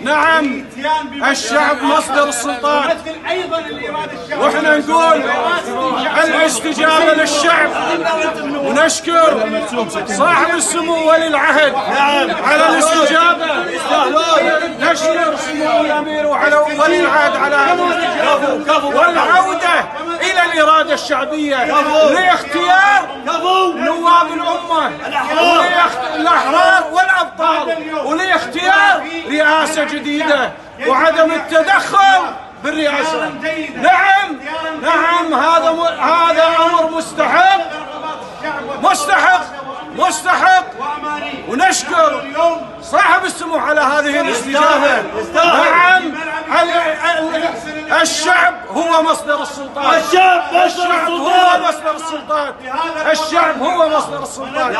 نعم الشعب مصدر السلطان وإحنا نقول الاستجابة للشعب. ونشكر صاحب السمو ولي العهد. على الاستجابة. نشكر سمو الأمير وعلى ولي العهد على والعودة إلى الإرادة الشعبية. لاختيار نواب الأمة. والابطال ولاختيار رئاسة جديدة وعدم التدخل بالرئاسة. نعم نعم هذا م... هذا أمر مستحق. مستحق مستحق. ونشكر صاحب السمو على هذه الاستجابة. نعم ال... ال... الشعب هو مصدر السلطان. الشعب هو مصدر السلطان. الشعب هو مصدر السلطان.